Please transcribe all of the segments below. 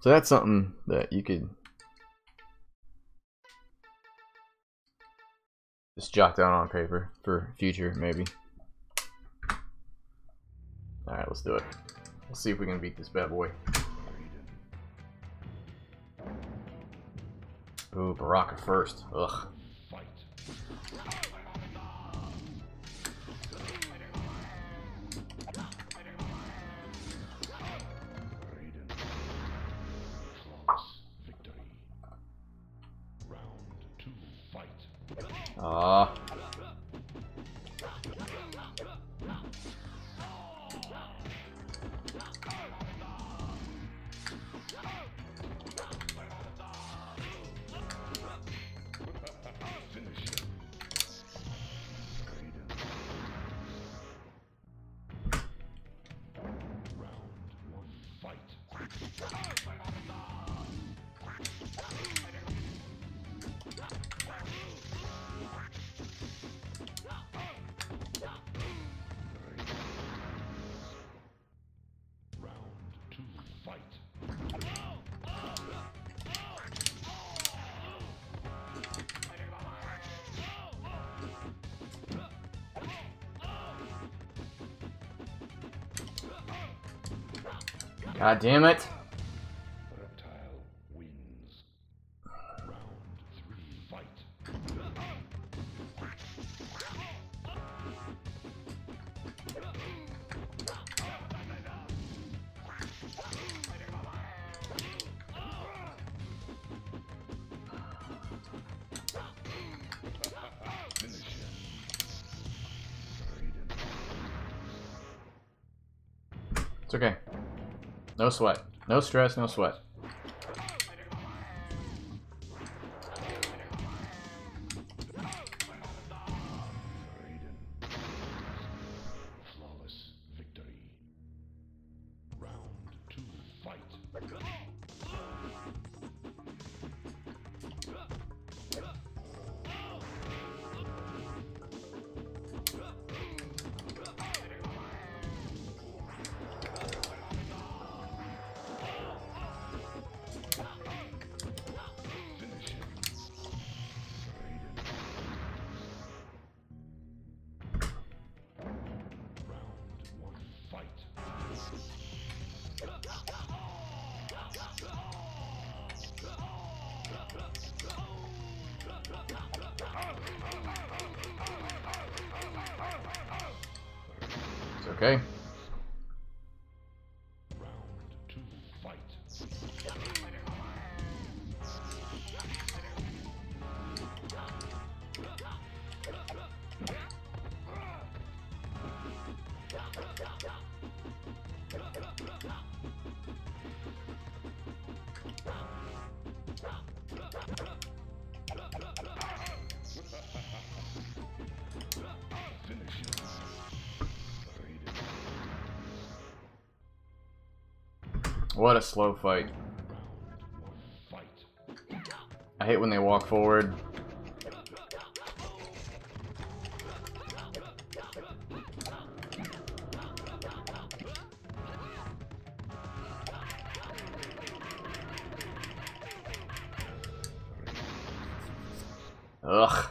So that's something that you could just jot down on paper for future, maybe. Alright, let's do it. Let's see if we can beat this bad boy. Ooh, Baraka first. Ugh. God damn it. Reptile wins. Round three, fight. Finish him. Raiden. It's okay. No sweat. No stress, no sweat. Flawless victory. Round two, fight. Okay. What a slow fight. I hate when they walk forward. Ugh.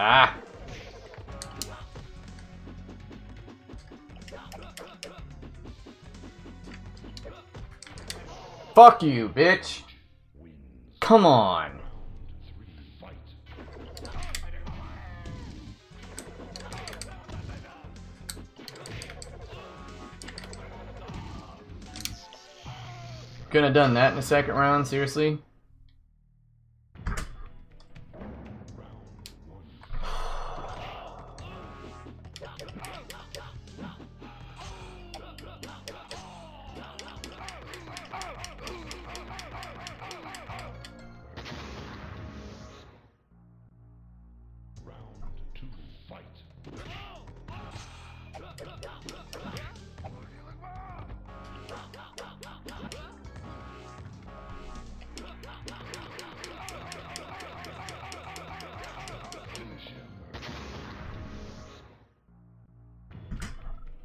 Ah! Fuck you, bitch! Come on! Couldn't have done that in the second round, seriously?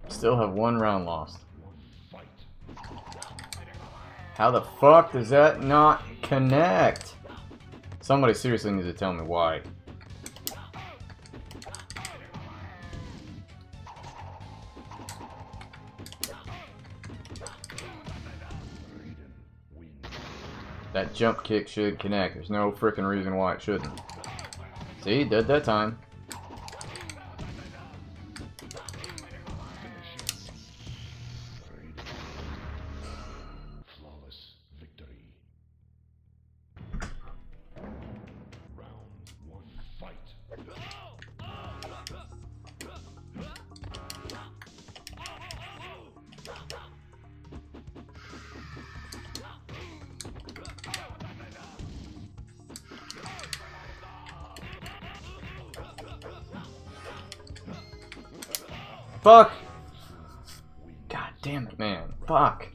Still have one round lost. How the fuck does that not connect? Somebody seriously needs to tell me why. Jump kick should connect. There's no freaking reason why it shouldn't. See, did that time. Fuck! God damn it, man. Fuck.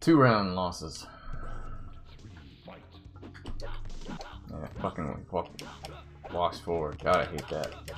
Two round losses. Yeah, fucking walk, walks forward. God, I hate that.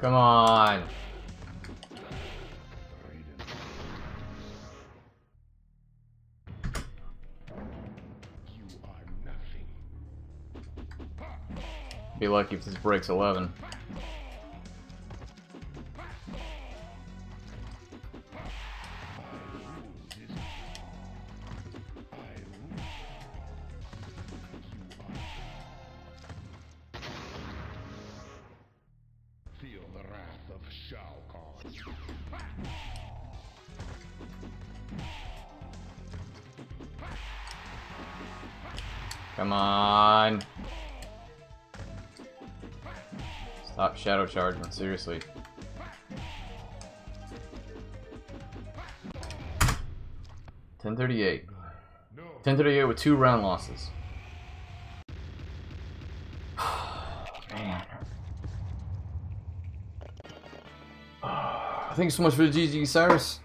Come on. You are nothing. Be lucky if this breaks 11. Come on. Stop shadow charging, seriously. Ten thirty eight. Ten thirty eight with two round losses. Man. Thank you so much for the GG, Cyrus.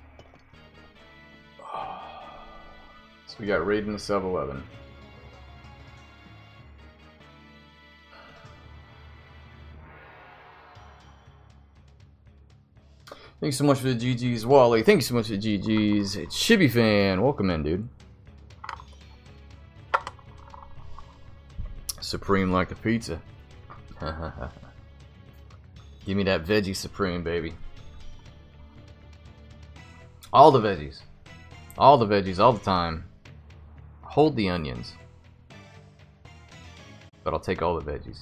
So we got Raiden the sub 11. Thanks so much for the GG's, Wally. Thank you so much for the GG's. It's fan. Welcome in, dude. Supreme like the pizza. Give me that veggie supreme, baby. All the veggies. All the veggies, all the time. Hold the onions. But I'll take all the veggies.